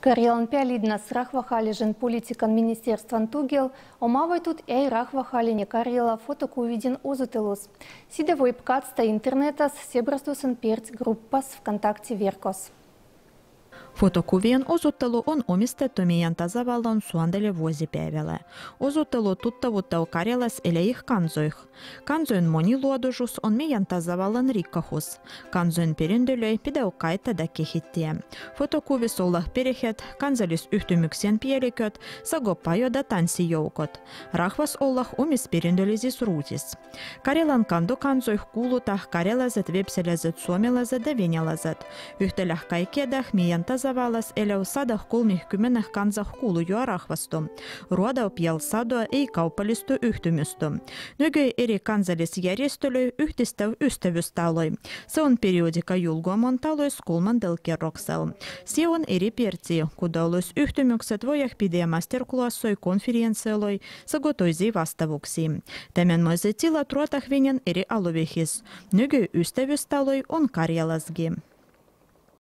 Карелан пялидна срах вахалижен политикан министерстван тугел, омавай тут эй рах вахалине Карела фоток увиден озутелус. Сидевой пкатста интернетас себрастусан перц группас ВКонтакте Веркос. Fotokuvien osuttelu on omistettomien tasavallon suandele vuosipäivällä. Osuttelu tuttavuutta Karjalas eleih kansoih. Kansojen moniluodužus on meidän tasavallan rikkahus. Kansojen perindölöi pidäukkaita kehittiä. Fotokuvis olla perheet, kansallisyhtymyksien pieliköt, sagopajoda tanssijoukot. Rahvas olla omis perindöllisis ruutis. Karjalan kandu kansoih kuuluta karjalaiset, vepseläiset, suomalaiset ja venäläiset. Yhtäläh kaikkeedah meidän tasavalas eläu sadah kolmihkymmeneh kansah kuuluja rahvastu. Ruoda piel sado ei kaupallistu yhtymystu. Nyky eri kansallisjärjestely yhdistäv ystävyystaloi. Se on periodika julgomon talois kulman delkerroksel. Se on eri pertsi, kudolus yhtymykset vojah pidee masterklassoi konferentsialoi sagotoisi vastavuksi. Tämän moisetila truotah eri aluvihis. Nyky ystävyystaloi on Karjalasgi.